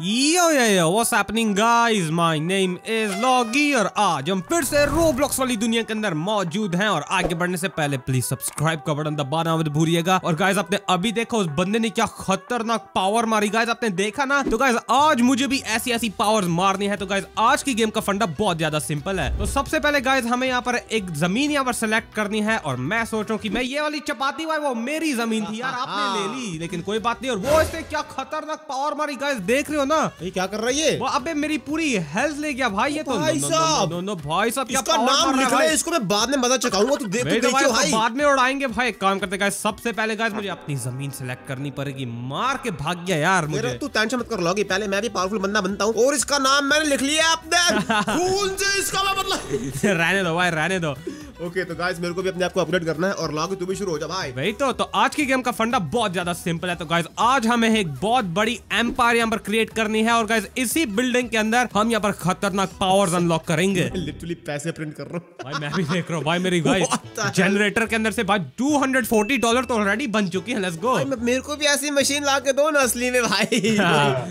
Yo yo yo, what's happening guys? My name is Logi और आज हम फिर से रोब्लॉक्स वाली दुनिया के अंदर मौजूद हैं और आगे बढ़ने से पहले प्लीज़ सब्सक्राइब का बटन दबाना मत भूलिएगा। और गाइस आपने अभी देखा उस बंदे ने क्या खतरनाक पावर मारी? गाइस आपने देखा ना? तो गाइस आज मुझे भी ऐसी ऐसी पावर मारनी है। तो गाइस आज की गेम का फंडा बहुत ज़्यादा सिंपल है। तो सबसे पहले गाइज़ हमें यहाँ पर एक ज़मीन यहाँ पर सिलेक्ट करनी है और मैं सोच रहा हूँ की मैं ये वाली चपाती भाई वो मेरी ज़मीन थी यार आपने ले ली लेकिन कोई बात नहीं। और वो इससे क्या खतरनाक पावर मारी? गाइज़ देख रहे ना। ये क्या कर रही है? वो अबे मेरी पूरी हेल्थ ले गया भाई ये तो। भाई साहब। नो, नो, भाई साहब क्या इसका नाम रहा है लिख ले भाई। इसको मैं बाद में मज़ा चकाऊँगा तू देख तू तो भाई बाद में उड़ाएँगे भाई। एक काम करते गाइस सबसे पहले गाइस मुझे अपनी ज़मीन सेलेक्ट करनी पड़ेगी। मार के भाग गया यार मुझे। तू टेंशन मत कर लोगी पहले मैं भी पावरफुल बंदा बनता हूँ और इसका नाम मैंने लिख लिया अपने। खून से इसका मैं मतलब रहने दो भाई रहने दो। ओके तो गाइस मेरे को भी अपने आप को अपग्रेड करना है और लॉगी तू भी शुरू हो जा भाई वही तो तो आज की गेम का फंडा बहुत ज़्यादा सिंपल है। तो गाइस आज हमें एक बहुत बड़ी एम्पायर यहाँ पर क्रिएट करनी है और गाइस इसी बिल्डिंग के अंदर हम यहाँ पर खतरनाक पावर्स अनलॉक करेंगे। लिटरली पैसे प्रिंट कर रहा हूँ। भाई मैं भी देख रहा हूँ। भाई मेरी भाई hell? जनरेटर के अंदर से भाई 240 डॉलर तो ऑलरेडी बन चुकी है लेट्स गो भाई, मेरे को भी ऐसी मशीन ला के दो ना असली में भाई।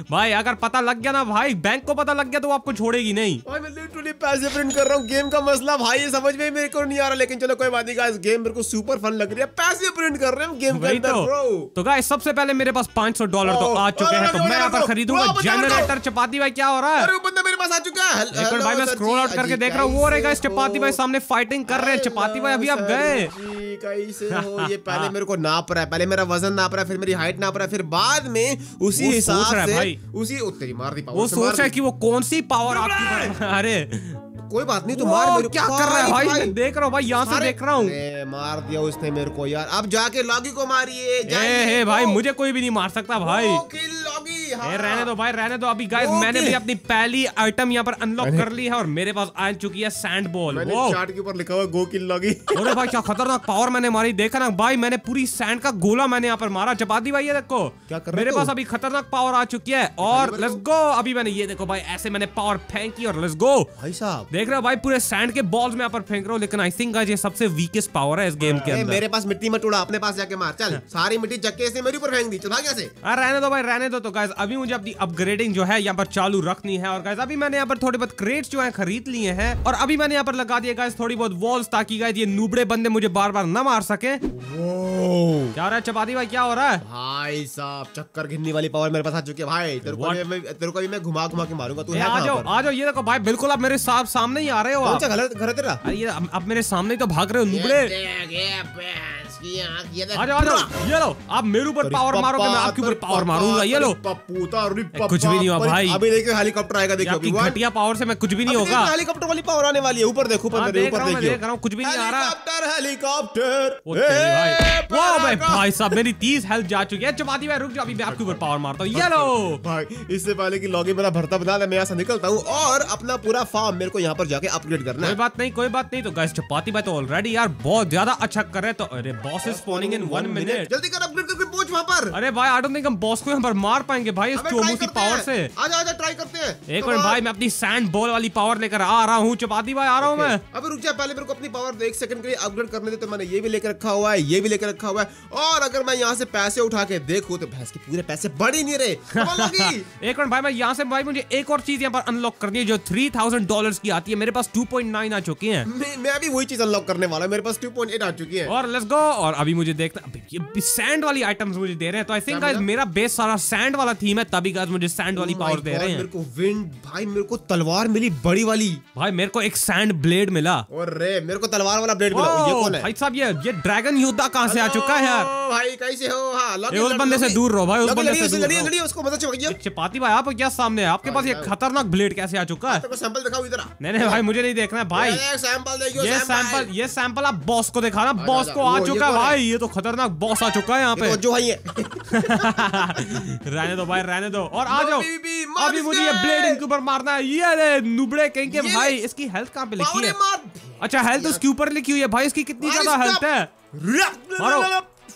भाई अगर पता लग गया ना भाई बैंक को पता लग गया तो आपको छोड़ेगी नहीं। भाई मैं लिटरली पैसे प्रिंट कर रहा हूँ। गेम का मसला भाई समझ में मेरे को नहीं आ रहा लेकिन चलो कोई बात नहीं गाइस गेम मेरे को सुपर फन लग रही है पैसे प्रिंट कर रहे हैं गेम के अंदर तो ब्रो तो गाइस सबसे पहले मेरे पास 500 डॉलर तो आ चुके हैं तो मैं यहाँ पर खरीदूँगा। जनरेटर चपाती भाई क्या हो रहा है अरे वो बंदा मेरे पास आ चुका है एक मिनट भाई मैं स्क्रॉल आउट करके देख रहा हूँ वो रहे गाइस चपाती भाई सामने फाइटिंग कर रहे हैं चपाती भाई अभी आप गए जी, कैसे हो ये पहले मेरे को नाप रहा है पहले मेरा वज़न नाप रहा है फिर मेरी हाइट नाप रहा है फिर बाद में उसी हिसाब से उसी तेरी मार दी पावर से सोच रहा है कि वो कौन सी पावर आपकी अरे कोई बात नहीं तुम मार मेरे क्या कर रहा है भाई भाई। देख रहा हूँ भाई यहाँ से देख रहा हूँ। मार दिया उसने मेरे को यार। अब जाके लॉगी को मारिए हे भाई मुझे कोई भी नहीं मार सकता भाई। go हाँ। रहने दो भाई रहने दो। अभी गाइस मैंने भी अपनी पहली आइटम यहाँ पर अनलॉक कर ली है और मेरे पास आ चुकी है सैंड बॉल मैंने चार्ट के ऊपर लिखा हुआ गो किल लॉगी अरे भाई क्या खतरनाक पावर मैंने मारी। देखा ना भाई मैंने पूरी सैंड का गोला मैंने यहाँ पर मारा। चपाती भाई ये देखो। क्या कर मेरे पास अभी खतरनाक पावर आ चुकी है और लेट्स गो अभी मैंने ये देखो भाई ऐसे मैंने पावर फेंकी और लेट्स गो भाई साहब। देख रहे हो भाई पूरे सैंड के बॉल्स में यहाँ पर फेंक रहा हूँ लेकिन आई थिंक ये सबसे वीकेस्ट पावर है इस गेम के अंदर। मेरे पास मिट्टी में उड़ा अपने पास जाके मार। चल सारी मिट्टी चक्के से मेरे ऊपर फेंक दी। चल भाग यहाँ से। अरे रहने दो भाई रहने दो तो गाइस अभी मुझे अपनी अपग्रेडिंग जो है यहाँ पर चालू रखनी है। और गाइस अभी मैंने यहाँ पर थोड़े बहुत क्रेट्स जो है खरीद लिए हैं। और अभी मैंने यहाँ पर लगा दिया गाइस थोड़ी बहुत वॉल्स ताकि गाइस ये नूबड़े बंदे मुझे बार बार न मार सके। क्या हो रहा है चपाती भाई? क्या हो रहा है? भाई साहब चक्कर घिनने वाली पावर मेरे पास आ चुकी है। भाई तेरे को भी मैं तेरे को भी मैं घुमा घुमा के मारूँगा तू आ जाओ आ जाओ ये देखो भाई बिल्कुल आप मेरे साथ सामने ही आ रहे हो आप। सा घर तेरा? अरे ये अब मेरे सामने ही तो भाग रहे हो नूबड़े। देख, ये आँख, देख। लो आप मेरे ऊपर पावर मारोगे मैं आपके ऊपर पावर मारूँगा ये लो। पप्पू तो कुछ भी नहीं हुआ भाई। अभी देखियो हेलीकॉप्टर आएगा वन घटिया पावर से मैं कुछ भी नहीं होगा। हेलीकॉप्टर वाली पावर आने वाली है ऊपर देखो ऊपर हाँ, देख रहा देख कुछ भी नहीं आ रहा। हेलीकॉप्टर भाई। भाई साहब मेरी 30 हेल्थ जा चुकी है। चपाती भाई रुक जाओ अभी मैं आपके ऊपर पावर मारता हूँ। ये लो। भाई इससे पहले कि लॉगी मेरा भरता बना मैं यहाँ से निकलता हूँ और अपना पूरा फार्म मेरे को यहाँ पर जाके अपग्रेड करना कोई बात नहीं कोई बात नहीं। तो गैस चपाती भाई तो ऑलरेडी यार बहुत ज़्यादा अच्छा कर रहे तो अरे boss is spawning in one minute जल्दी कर अपग्रेड करके पहुँच वहाँ पर। अरे भाई आई डोंट थिंक हम बॉस को यहाँ पर मार पाएँगे भाई इस चोमू की पावर से। आजा आजा ट्राई करते हैं। एक मिनट भाई मैं अपनी सैंड बॉल वाली पावर लेकर आ रहा हूँ। चपाती भाई आ रहा हूँ मैं। अबे रुक जा पहले मेरे को अपनी पावर एक सेकंड के लिए अपग्रेड करने दे तो मैंने ये भी लेकर रखा हुआ है ये भी लेकर रखा हुआ है। और अगर मैं यहाँ से पैसे उठा के देखूँ तो भैंस के पूरे पैसे बढ़ ही नहीं रहे. एक मिनट भाई मैं यहाँ से भाई मुझे एक और चीज़ यहाँ पर अनलॉक करनी है जो थ्री थाउज़ेंड डॉलर की आती है। मेरे पास टू पॉइंट नाइन आ चुकी है। मैं भी वही चीज़ अनलॉक करने वाला हूँ। मेरे पास 2.8 आ चुकी है। और लेट्स गो और अभी मुझे देखना सैंड वाली आइटम्स मुझे दे रहे हैं तो आई थिंक गाइस मेरा बेस सारा सैंड वाला थीम है तभी गाइस मुझे सैंड वाली Oh पावर दे God, रहे मेरे को विंड भाई मेरे को तलवार मिली बड़ी वाली। भाई मेरे को एक सैंड ब्लेड मिला। और रे मेरे को तलवार वाला ब्लेड मिला। ये कौन है? भाई साहब ये ये ड्रैगन योद्धा कहाँ से आ चुका है यार? भाई कैसे हो? हाँ उस बंदे से दूर रहो भाई, उस बंदे से दूर लड़िए, रहो। लड़िए, उसको मदद चाहिए चपाती भाई आप क्या सामने है? आपके पास ये हाँ। खतरनाक ब्लेड कैसे आ चुका है? तेरे को सैंपल दिखाओ इधर। नहीं नहीं भाई मुझे नहीं देखना है भाई। ये सैंपल देखियो ये सैंपल सैंपल ये सैंपल आप बॉस को दिखाना बॉस को आ चुका भाई ये तो खतरनाक बॉस आ चुका है यहाँ तो पे। जो भाई है रहने दो भाई रहने दो। और आ जाओ। अभी मुझे ये ब्लेड इनके ऊपर मारना है। ये अरे नुबड़े कहीं के भाई इसकी हेल्थ कहाँ पे लिखी है? अच्छा हेल्थ उसके ऊपर लिखी हुई है भाई इसकी कितनी ज़्यादा हेल्थ है? मारो।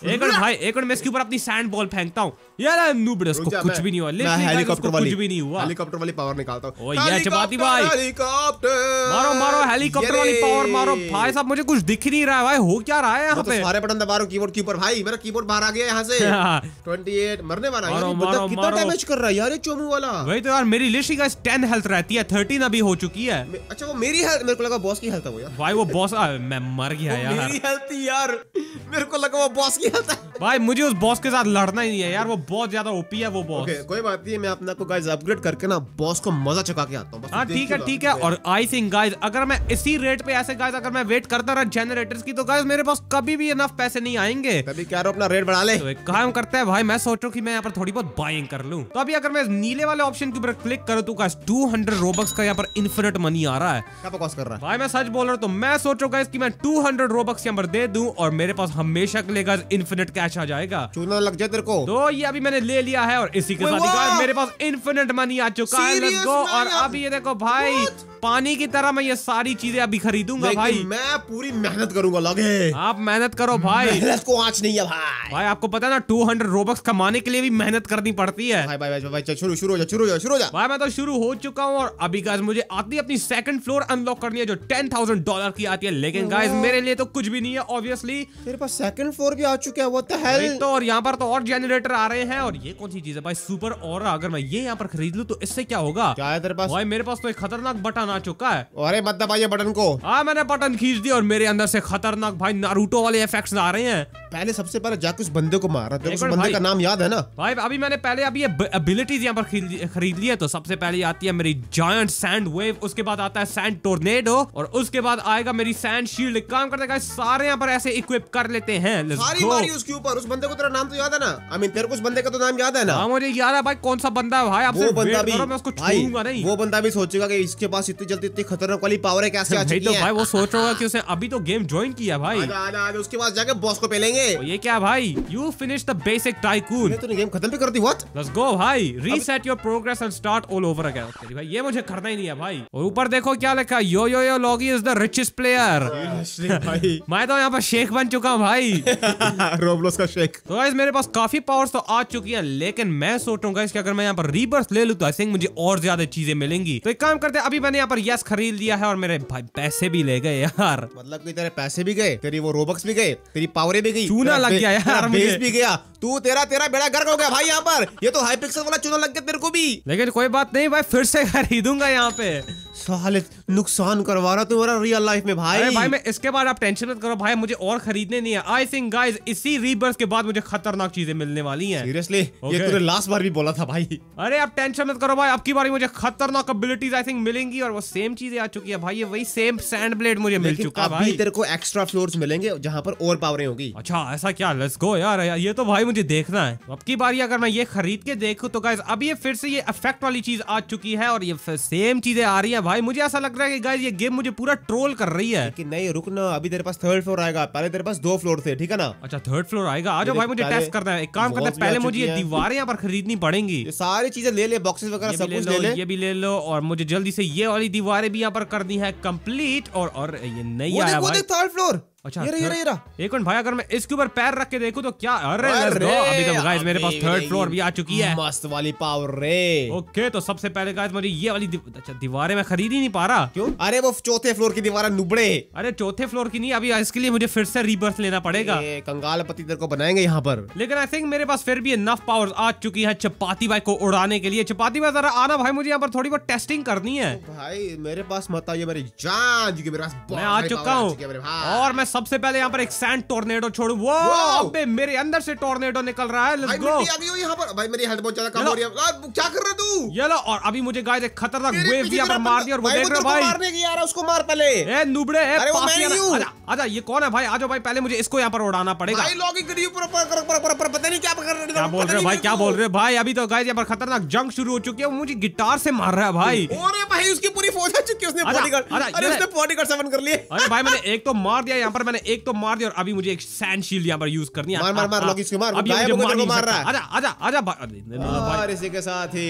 एक मिनट भाई एक मिनट मैं इसके ऊपर अपनी सैंड बॉल फेंकता हूँ। यार उसको जा, कुछ भी नहीं हुआ। मैं हेलीकॉप्टर वाली कुछ भी नहीं हुआ। हेलीकॉप्टर वाली पावर निकालता हूँ। ओ, ये चपाती भाई। हेलीकॉप्टर मारो मारो हेलीकॉप्टर वाली पावर मारो। भाई साहब मुझे कुछ दिख ही नहीं रहा है भाई। हो क्या रहा है यहाँ तो पे? सारे बटन दबा रहा हूँ कीबोर्ड के ऊपर। भाई मेरा कीबोर्ड बाहर आ गया यहाँ से। हाँ। 28 मरने वाला है। बंदा कितना डैमेज कर रहा है यार ये चोमू वाला। वही तो यार मेरी लिस्ट का टेन हेल्थ रहती है थर्टीन अभी हो चुकी है। अच्छा वो मेरी हेल्थ मेरे को लगा बॉस की हेल्थ है वो यार। भाई वो बॉस मैं मर गया यार। मेरी हेल्थ यार। मेरे को लगा वो बॉस की हेल्थ है। भाई मुझे उस बॉस के साथ लड़ना ही नहीं है यार वो बहुत ज़्यादा ओपी है वो बॉस ओके कोई बात नहीं मैं अपना को गाइस अपग्रेड करके ना बॉस को मज़ा चका के आता हूँ। हाँ ठीक है ठीक है और आई थिंक गाइस अगर मैं इसी रेट पे ऐसे गाइस अगर मैं वेट करता रहा जनरेटर्स की तो गाइस मेरे पास कभी भी इनफ पैसे नहीं आएँगे। तभी क्या अपना रेट बढ़ा ले। तो काम करते हैं भाई मैं सोच रहा हूँ कि मैं यहाँ पर थोड़ी बहुत बाइंग कर लूँ। तो अभी अगर मैं नीले वाले ऑप्शन के ऊपर क्लिक करूँ तो गाइस 200 रोबक्स का यहाँ पर इन्फिनिट मनी आ रहा है। क्या बकवास कर रहा है? भाई मैं सच बोल रहा हूँ तो मैं सोच रहा हूँ कि मैं 200 रोबक्स यहाँ पर दे दूँ और मेरे पास हमेशा के लिए गाइस इन्फिनिट कैश आ जाएगा। चूना लग जाए तेरे को। तो ये अभी मैंने ले लिया है और इसी के साथ? मेरे पास इन्फिनिट मनी आ चुका है लेट्स गो और अभी ये देखो भाई? पानी की तरह मैं ये सारी चीज़ें अभी खरीदूँगा भाई। मैं पूरी मेहनत करूँगा लगे। आप मेहनत करो भाई। मेहनत को आँच नहीं है भाई। भाई आपको पता है ना 200 रोबक्स कमाने के लिए भी मेहनत करनी पड़ती है। भाई भाई भाई भाई चल शुरू शुरू हो जा शुरू हो जा शुरू हो जा। भाई मैं तो शुरू हो चुका हूँ और अभी गाइस मुझे आती है अपनी सेकंड फ्लोर अनलॉक करनी है जो टेन थाउज़ेंड डॉलर की आती है। लेकिन गाइस मेरे लिए तो कुछ भी नहीं है ऑब्वियसली मेरे पास सेकंड फ्लोर भी आ चुका है हेल तो और यहाँ पर तो और जनरेटर आ रहे हैं और ये कौन सी चीज़ है? भाई सुपर और अगर मैं ये यहाँ पर खरीद लू तो इससे क्या होगा? क्या है तेरे पास? भाई मेरे पास तो एक खतरनाक बटन आ चुका है। अरे मत दबाइए बटन को। हाँ मैंने बटन खींच दिया और मेरे अंदर से खतरनाक भाई नारुतो वाले इफेक्ट्स आ रहे हैं। पहले सबसे पहले जाके उस बंदे को मारा तेरे को एक उस बंदे। का नाम याद है ना? भाई अभी मैंने पहले अभी ये एबिलिटीज यहाँ पर खरीद ली- है तो सबसे पहले आती है मेरी जायंट सैंड वेव उसके बाद आता है सैंड टोर्नेडो और उसके बाद आएगा मेरी सैंड शील्ड काम करते सारे यहाँ पर ऐसे इक्विप कर लेते हैं। सारी मारी उसके ऊपर उस बंदे को तेरा नाम तो याद है ना? आई मीन तेरे को उस बंदे का तो नाम याद है ना? हाँ मुझे याद है भाई कौन सा बंदा है भाई आपसे वो बंदा भी मैं उसको छूऊँगा नहीं। वो बंदा भी सोचेगा कि इसके पास इतनी जल्दी इतनी खतरनाक वाली पावर है कैसे आ भाई चुकी तो है? भाई वो सोच रहा होगा कि उसने अभी तो गेम ज्वाइन किया भाई। आजा आजा आजा उसके पास जाके बॉस को पेलेंगे। तो ये क्या भाई? You finish the basic tycoon तूने गेम खत्म भी कर दी व्हाट लेट्स गो भाई। Reset your progress and start all over again भाई ये मुझे करना ही नहीं है भाई। और ऊपर देखो क्या लिखा yo yo yo Loggy is the richest player मैं तो यहाँ पर शेख बन चुका हूँ भाई। रोबलोस का शेक तो गाइस मेरे पास काफ़ी पावर्स तो आ चुकी हैं लेकिन मैं सोच रहा हूँ अगर मैं यहाँ पर रीबर्थ ले लूँ तो आई थिंक मुझे और ज़्यादा चीज़ें मिलेंगी। तो एक काम करते हैं अभी मैंने यहाँ पर यस खरीद लिया है और मेरे भाई पैसे भी ले गए यार। मतलब कि तेरे पैसे भी गए तेरी वो रोबक्स भी गए तेरी पावरें भी गई चूना लग गया यार मुझे। भी गया। तू तेरा तेरा बेड़ा गर्क हो गया भाई यहाँ पर। ये तो हाई पिक्सल वाला चूना लग गया तेरे को भी। लेकिन कोई बात नहीं भाई फिर से खरीदूँगा यहाँ पे। साले नुकसान करवा रहा तुम्हारा रियल लाइफ में भाई। अरे भाई मैं इसके बाद आप टेंशन मत करो भाई मुझे और खरीदने नहीं है। आई थिंक गाइस इसी रीबर्थ के बाद मुझे खतरनाक चीज़ें मिलने वाली हैं। Seriously okay. ये तूने लास्ट बार भी बोला था भाई। अरे आप टेंशन मत करो भाई अब की बारी मुझे खतरनाक एबिलिटीज आई थिंक मिलेंगी और वो सेम चीज़ें आ चुकी है भाई ये वही सेम सैंड ब्लेड मुझे मिल चुका है भाई। तेरे को एक्स्ट्रा फ्लोर्स मिलेंगे जहाँ पर और पावरें होगी। अच्छा ऐसा क्या? लेट्स गो यार ये तो भाई मुझे देखना है। अब की बारी अगर मैं ये खरीद के देखूँ तो गाइस अब ये फिर से ये इफ़ेक्ट वाली चीज़ आ चुकी है और ये सेम चीज़ें आ रही है भाई। मुझे ऐसा लग रहा है कि गाइस ये गेम मुझे पूरा ट्रोल कर रही है। कि नहीं रुक ना अभी तेरे पास थर्ड फ्लोर आएगा। पहले तेरे पास दो फ्लोर थे ठीक है ना? अच्छा थर्ड फ्लोर आएगा। आ जाओ भाई मुझे टेस्ट करना है। एक काम करते हैं पहले मुझे ये दीवारें यहाँ पर खरीदनी पड़ेंगी। सारी चीज़ें ले ले बॉक्सेस वगैरह सब कुछ ले लो ये भी ले लो और मुझे जल्दी से ये वाली दीवारें भी यहाँ पर करनी है कंप्लीट और ये नहीं आया भाई। थर्ड फ्लोर अच्छा ये रहा ये रहा एक मिनट भाई अगर मैं इसके ऊपर पैर रख के देखूँ तो क्या अरे अभी तो गाइस मेरे पास थर्ड फ्लोर भी आ चुकी है। मस्त वाली पावर रे। ओके तो सबसे पहले गाइस मुझे ये वाली दीव- अच्छा दीवारें मैं खरीद ही नहीं पा रहा। क्यों? अरे वो चौथे फ्लोर की दीवार नुबड़े। अरे चौथे फ्लोर की नहीं अभी इसके लिए मुझे फिर से रीबर्थ लेना पड़ेगा। कंगाल पति तेरे को बनाएँगे यहाँ पर। लेकिन आई थिंक मेरे पास फिर भी इनफ पावर आ चुकी है चपाती भाई को उड़ाने के लिए। चपाती भाई जरा आना भाई मुझे यहाँ पर थोड़ी बहुत टेस्टिंग करनी है। भाई मेरे पास मत आइए मेरी जान मेरे पास मैं आ चुका हूँ। है। और मैं सबसे पहले यहाँ पर एक सैंड टोर्नेडो छोड़ू। वो! अबे मेरे अंदर से टोर्नेडो निकल रहा है। लेट्स गो आ गई हो यहाँ पर। भाई मेरी हेल्थ बहुत ज़्यादा कम हो रही है। क्या कर रहे है तू? ये लो और अभी मुझे गाइस एक खतरनाक वेव भी पर मार दिया और वो देख रहे हो भाई। मारने की यार उसको मार पहले। ए नुबड़े ए अरे वो मैं नहीं हूँ। ये कौन है भाई? आजो भाई पहले मुझे इसको यहाँ पर उड़ाना पड़ेगा। भाई लॉगिंग करिए ऊपर ऊपर ऊपर ऊपर ऊपर पता नहीं क्या कर रहे क्या बोल रहे हो भाई क्या बोल रहे हो भाई? अभी तो गाइस यहाँ पर खतरनाक जंग शुरू हो चुकी है वो मुझे गिटार से मार रहा है भाई। अरे भाई उसकी पूरी फौज आ चुकी है उसने बॉडीगार्ड अरे उसने बॉडीगार्ड सेवन कर लिए। अरे भाई मैंने एक तो मार दिया यहाँ पर मैंने एक तो मार दिया और अभी मुझे एक सैंड शील्ड यहाँ पर यूज़ करनी है। मार, मार, मार, हाँ, लॉगी, इसको मार, गायब मुझे मार। रहा आजा आजा आजा अरे, और इसी के साथ ही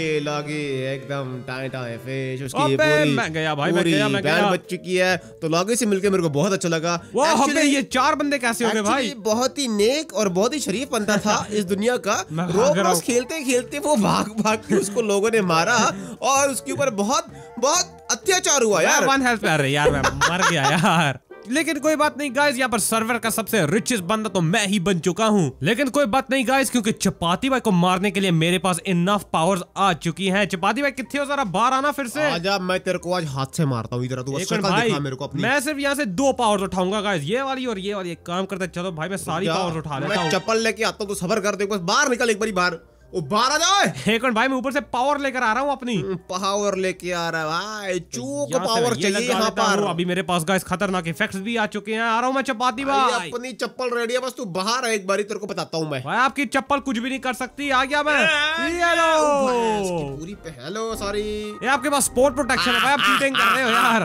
लॉगी एकदम टाइम टाइम फ़िश उसकी पूरी मैं गया भाई, मैं गया, मैं गया। बच चुकी है। तो लॉगी से मिलकर मेरे को बहुत अच्छा लगा। वाह अबे ये चार बंदे कैसे हो गए भाई? बहुत ही नेक और बहुत ही शरीफ बंदा था इस दुनिया का। रोबलॉक्स खेलते खेलते वो भाग भाग के उसको लोगों ने मारा और उसके ऊपर बहुत बहुत अत्याचार हुआ यार। वन हेल्थ पे यार मैं मर गया यार। लेकिन कोई बात नहीं गाइस यहाँ पर सर्वर का सबसे रिचेस्ट बंदा तो मैं ही बन चुका हूँ। लेकिन कोई बात नहीं गाइस क्योंकि चपाती भाई को मारने के लिए मेरे पास इनफ पावर्स आ चुकी हैं। चपाती भाई कितने हो जरा बाहर आना फिर से। आजा मैं तेरे को आज हाथ से मारता हूँ इधर तू भाई दिखा मेरे को अपनी। मैं सिर्फ़ यहाँ से दो पावर्स उठाऊँगा गाइस ये वाली और ये वाली। काम करते चलो भाई मैं सारी पावर्स उठा लेता हूँ। चप्पल लेके आता हूँ तो सबर कर दे बस बाहर निकल एक बार बाहर। ओ बाहर आ जाओ एक भाई मैं ऊपर से पावर लेकर आ रहा हूँ अपनी। पावर लेके आ रहा है भाई। चू को यहाँ से पावर चाहिए यहाँ पर। अभी मेरे पास गाइस खतरनाक इफेक्ट्स भी आ चुके हैं। आ रहा हूँ मैं चपाती भाई, अपनी चप्पल रेडी है बस तू बाहर आ एक बारी तेरे को बताता हूँ मैं। भाई आपकी चप्पल कुछ भी नहीं कर सकती। आ गया मैं। ये लो। इसकी पूरी हेलो सॉरी ये आपके पास स्पोर्ट प्रोटेक्शन है भाई आप चीटिंग कर रहे हो यार।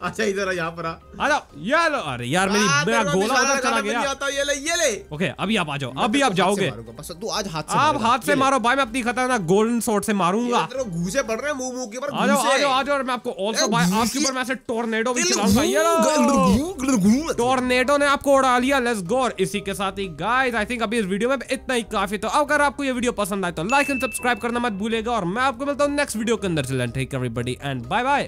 अच्छा इधर यहाँ पर आ। आ जाओ ये अरे यार मेरी मेरा गोला उधर चला गया। आता, ये ले ये ले। ओके अभी आप आ जाओ अभी आप जाओगे। बस तू आज हाथ से आप हाथ से मारो भाई मैं अपनी खतरनाक गोल्डन शॉट से मारूँगा। घूसे पड़ रहे हैं मुँह मुँह के ऊपर आ जाओ आ जाओ आ जाओ और मैं आपको ऑल्सो भाई आपके ऊपर मैं से टोर्नेडो भी चलाऊँगा ये टोर्नेडो ने आपको उड़ा लिया लेट्स गो और इसी के साथ ही गाइस आई थिंक अभी इस वीडियो में इतना ही काफ़ी तो अगर आपको ये वीडियो पसंद आए तो लाइक एंड सब्सक्राइब करना मत भूलेगा और मैं आपको मिलता हूँ नेक्स्ट वीडियो के अंदर। चलें take everybody and bye bye